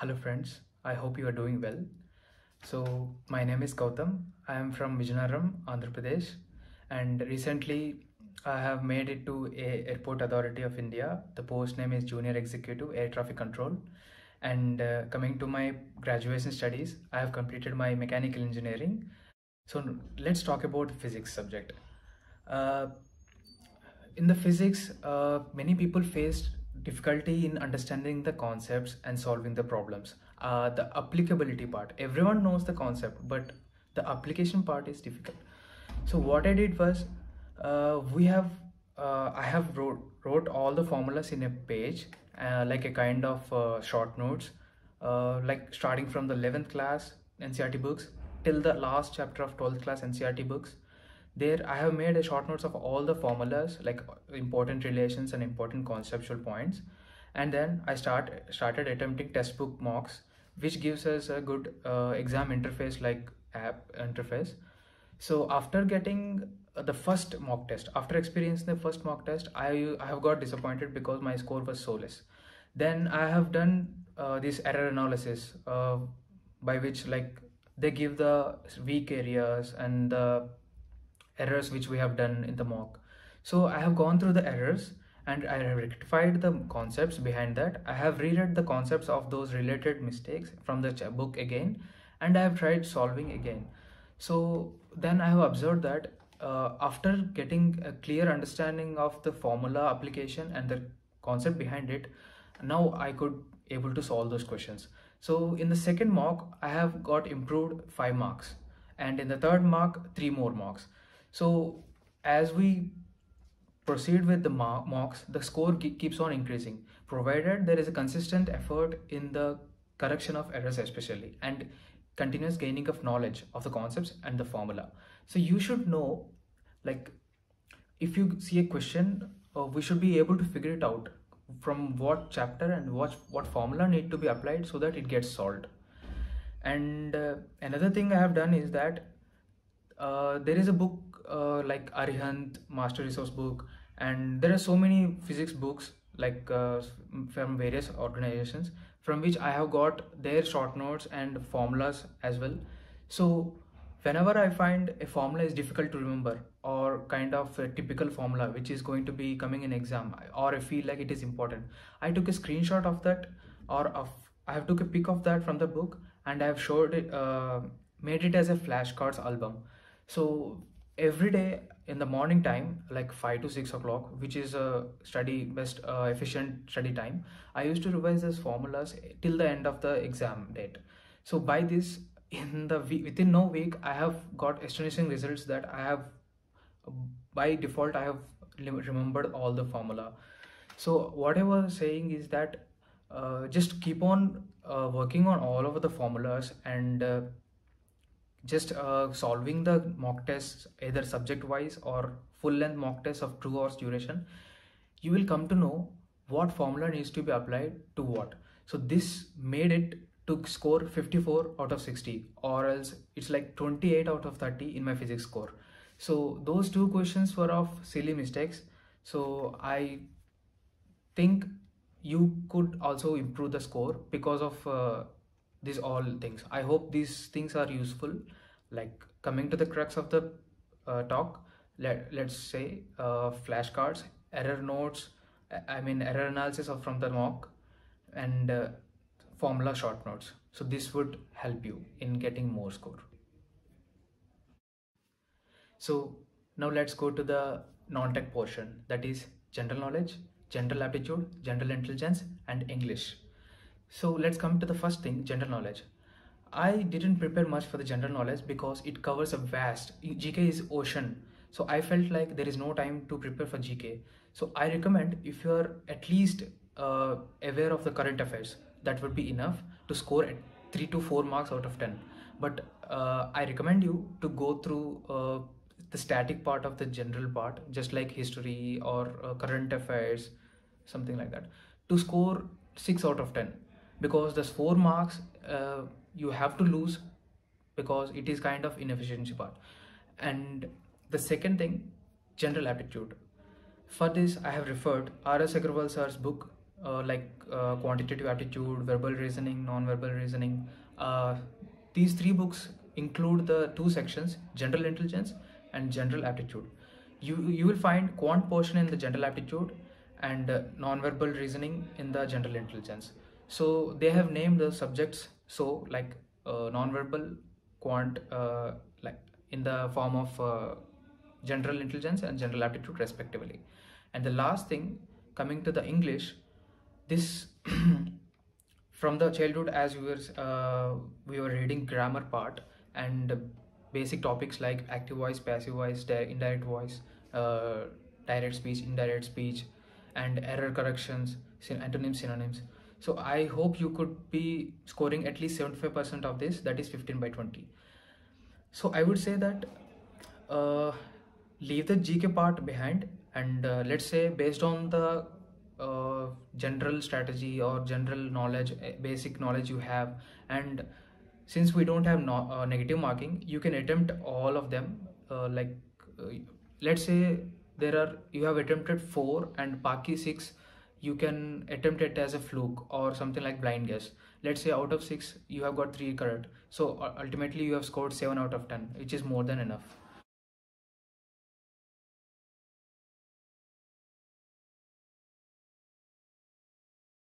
Hello friends, I hope you are doing well. So my name is Gowtham. I am from Vizianagaram, Andhra Pradesh and recently I have made it to a Airport Authority of India. The post name is Junior Executive Air Traffic Control. And uh, coming to my graduation studies, I have completed my mechanical engineering. So let's talk about physics subject. Uh, in the physics, uh, many people faced difficulty in understanding the concepts and solving the problems. Uh, the applicability part, everyone knows the concept, but the application part is difficult. So what I did was, uh, we have, uh, I have wrote, wrote all the formulas in a page, uh, like a kind of uh, short notes, uh, like starting from the 11th class NCERT books till the last chapter of 12th class NCERT books there i have made a short notes of all the formulas like important relations and important conceptual points. And then i start started attempting Testbook mocks which gives us a good uh, exam interface like app interface. So after getting uh, the first mock test after experiencing the first mock test i i have got disappointed because my score was so less. Then i have done uh, this error analysis uh, by which like they give the weak areas and the errors which we have done in the mock. So I have gone through the errors and I have rectified the concepts behind that. I have reread the concepts of those related mistakes from the book again and I have tried solving again. So then I have observed that uh, after getting a clear understanding of the formula application and the concept behind it, now I could able to solve those questions. So in the second mock, I have got improved five marks and in the third mock, three more marks. So as we proceed with the mocks, the score keeps on increasing, provided there is a consistent effort in the correction of errors especially and continuous gaining of knowledge of the concepts and the formula. So you should know, like, if you see a question, uh, we should be able to figure it out from what chapter and what, what formula need to be applied so that it gets solved. And uh, another thing I have done is that uh, there is a book uh, like Arihant Master Resource Book, and there are so many physics books like uh, from various organizations from which I have got their short notes and formulas as well. So whenever I find a formula is difficult to remember or kind of a typical formula which is going to be coming in exam or I feel like it is important, I took a screenshot of that or of I have took a pic of that from the book and I have showed it, uh, made it as a flashcards album. So every day in the morning time like 5 to 6 o'clock which is a study best uh, efficient study time i used to revise those formulas till the end of the exam date. So by this in the within no week i have got astonishing results that i have by default i have remembered all the formula. So what i was saying is that uh, just keep on uh, working on all of the formulas and uh, just uh, solving the mock tests either subject wise or full length mock tests of two hours duration you will come to know what formula needs to be applied to what. So this made it to score 54 out of 60 or else it's like 28 out of 30 in my physics score. So those two questions were of silly mistakes. So i think you could also improve the score because of uh, these all things. I hope these things are useful. Like coming to the crux of the uh, talk let, let's say uh, flashcards error notes i mean error analysis of from the mock and uh, formula short notes. So this would help you in getting more score. So now let's go to the non-tech portion. That is general knowledge general aptitude general intelligence and english so let's come to the first thing, general knowledge. I didn't prepare much for the general knowledge because it covers a vast, GK is ocean. So I felt like there is no time to prepare for GK. So I recommend if you are at least uh, aware of the current affairs, that would be enough to score at 3 to 4 marks out of 10. But uh, I recommend you to go through uh, the static part of the general part, just like history or uh, current affairs, something like that, to score 6 out of 10 because this four marks uh, you have to lose because it is kind of inefficiency part. And the second thing general aptitude. For this i have referred rs agarwal sir's book uh, like uh, quantitative aptitude verbal reasoning non-verbal reasoning. Uh, these three books include the two sections general intelligence and general aptitude. You you will find quant portion in the general aptitude and uh, non-verbal reasoning in the general intelligence so they have named the subjects so like uh, non-verbal quant uh, like in the form of uh, general intelligence and general aptitude respectively. And the last thing coming to the english this from the childhood as we were uh, we were reading grammar part and basic topics like active voice passive voice indirect voice uh, direct speech indirect speech and error corrections antonyms synonyms so i hope you could be scoring at least 75% of this that is 15 by 20 so i would say that uh, leave the gk part behind and uh, let's say based on the uh, general strategy or general knowledge eh, basic knowledge you have and since we don't have no, uh, negative marking you can attempt all of them uh, like uh, let's say there are you have attempted four and Paki six you can attempt it as a fluke or something like blind guess. Let's say out of six you have got three correct. So ultimately you have scored seven out of ten which is more than enough